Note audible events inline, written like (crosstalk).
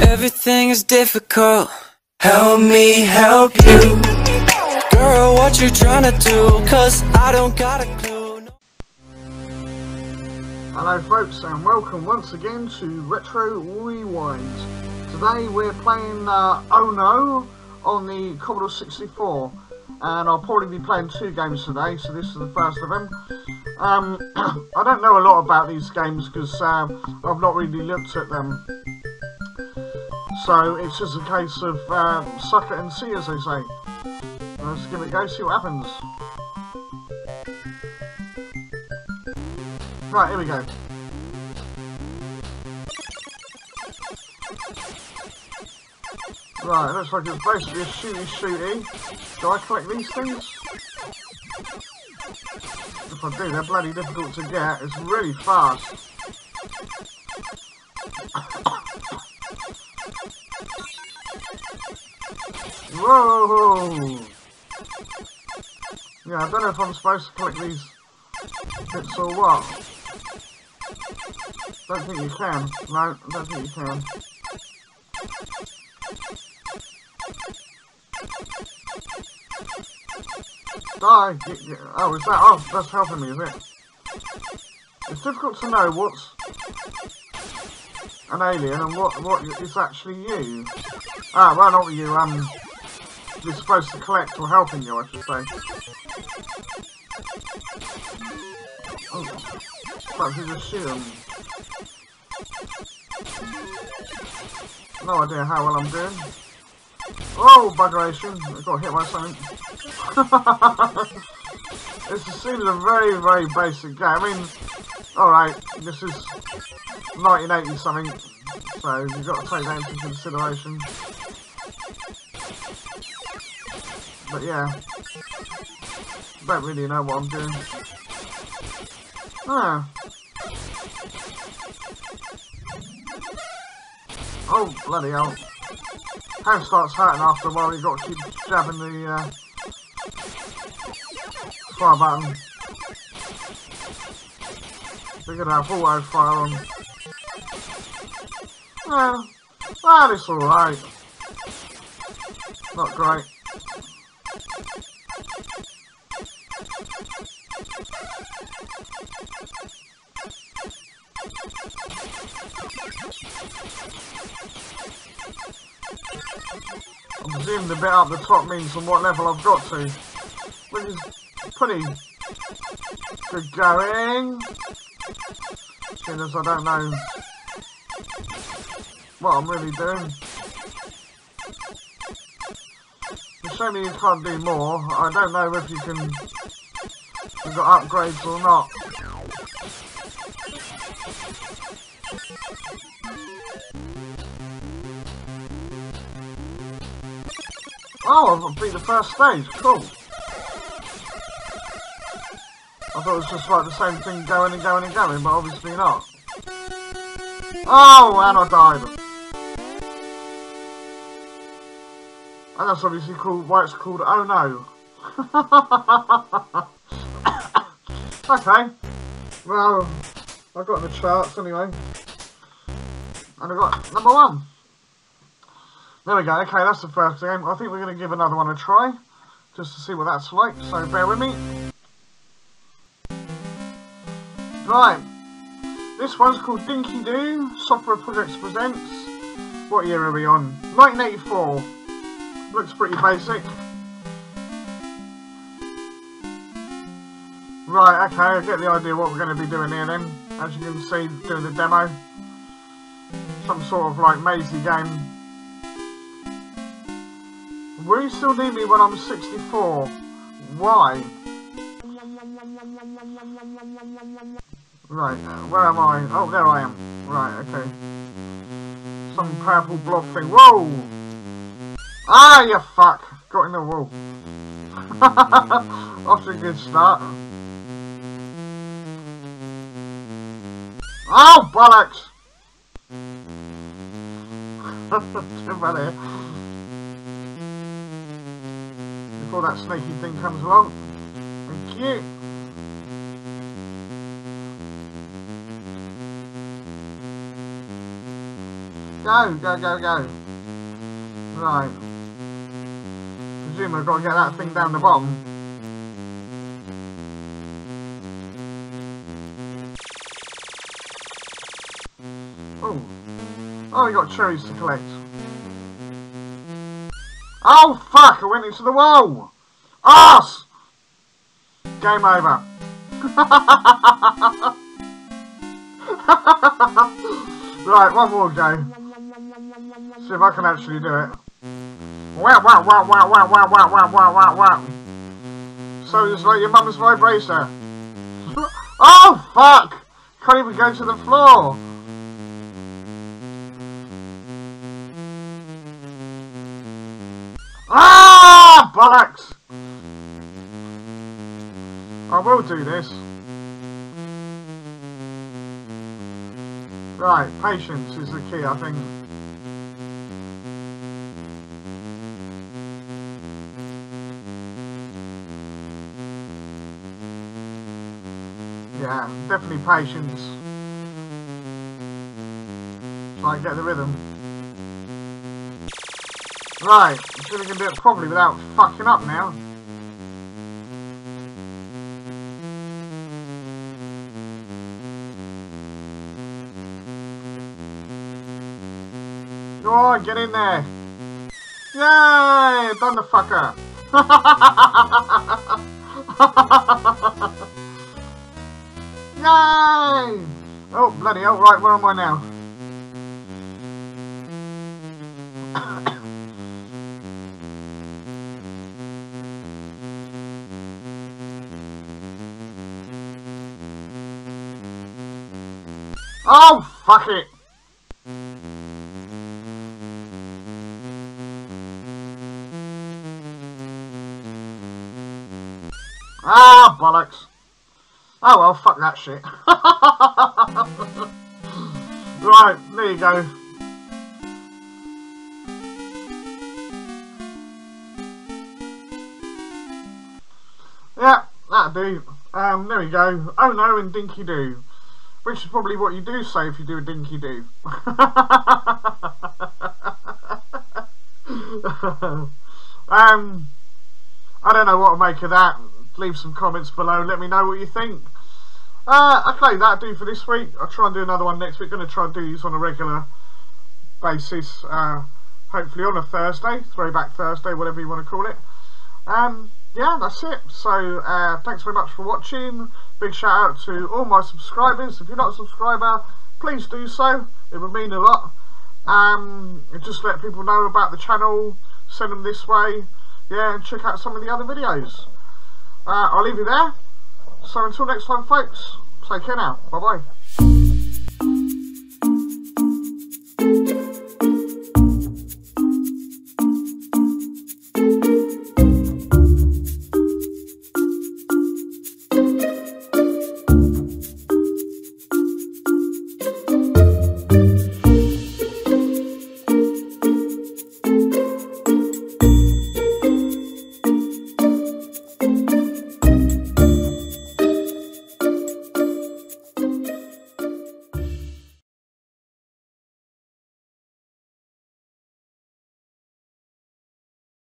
Everything is difficult. Help me help you. Girl, what you trying to do? Cause I don't got a clue. No. Hello folks and welcome once again to Retro Rewind. Today we're playing uh, Oh No on the Commodore 64 and I'll probably be playing two games today so this is the first of them. Um, (coughs) I don't know a lot about these games because uh, I've not really looked at them so it's just a case of uh, suck it and see as they say. Let's give it a go, see what happens. Right, here we go. Right, looks like it's basically a shooty shooty. Do I collect these things? If I do, they're bloody difficult to get. It's really fast. Whoa! Yeah, I don't know if I'm supposed to collect these bits or what. Don't think you can. No, I don't think you can. Die! oh, is that? Oh, that's helping me, is it? It's difficult to know what's an alien and what what is actually you. Ah, well, not you. Um, you're supposed to collect or helping you, I should say. Oh, perhaps you just shoot. No idea how well I'm doing. Oh, buggeration. I got hit by something. (laughs) this seems a very, very basic game. I mean, alright, this is 1980 something, so you've got to take that into consideration. But yeah, don't really know what I'm doing. Ah. Oh, bloody hell. Hand starts hurting after a while, you've got to keep jabbing the uh, fire button. We're gonna have auto fire on. Well, that is alright. Not great. Presuming the bit up the top means from what level I've got to. Which is pretty good going. Seeing as I don't know what I'm really doing. You show me you can't do more. I don't know if you can you've got upgrades or not. Oh, I've beat the first stage. Cool. I thought it was just like the same thing going and going and going, but obviously not. Oh, and I died. And that's obviously called why it's called Oh No. (laughs) okay. Well, I got the charts anyway. And I got number one. There we go. Okay, that's the first game. I think we're going to give another one a try. Just to see what that's like. So bear with me. Right. This one's called Dinky Doo. Software Projects Presents. What year are we on? 1984. Looks pretty basic. Right, okay, I get the idea what we're going to be doing here then. As you can see, doing the demo. Some sort of like mazy game. Will you still need me when I'm 64? Why? Right, where am I? Oh, there I am. Right, okay. Some purple blob thing. Whoa! Ah, you fuck! Got in the wall. That's (laughs) a good start. Oh, bollocks! (laughs) Too Before that snaky thing comes along. Thank you. Go, go, go, go. Right. Presume I've got to get that thing down the bottom. Oh. Oh, we got cherries to collect. Oh, fuck! I went into the wall! Arse! Game over. right, one more go. See if I can actually do it. Wow, wow, wow, wow, wow, wow, wow, wow, wow, wow, wow. So it's like your mum's vibrator. oh, fuck! Can't even go to the floor. Ah, bollocks! I will do this. Right, patience is the key, I think. Yeah, definitely patience. I get the rhythm. Right, I'm sure we can do it properly without fucking up now. Go on, get in there. Yay! Done the fucker. (laughs) Yay! Oh, bloody hell. Right, where am I now? Oh, fuck it. Ah, bollocks. Oh well, fuck that shit. (laughs) right, there you go. Yeah, that'll do. Um, there we go. Oh no, and Dinky Doo. Which is probably what you do say if you do a Dinky Doo. (laughs) um, I don't know what to make of that. Leave some comments below. Let me know what you think. Uh, okay, that'll do for this week. I'll try and do another one next week. Going to try and do these on a regular basis. Uh, hopefully on a Thursday, Throwback Thursday, whatever you want to call it. Um, yeah, that's it. So, uh, thanks very much for watching. Big shout out to all my subscribers. If you're not a subscriber, please do so. It would mean a lot. Um, just let people know about the channel. Send them this way. Yeah, and check out some of the other videos. Uh, I'll leave you there. So until next time, folks, take care now. Bye-bye.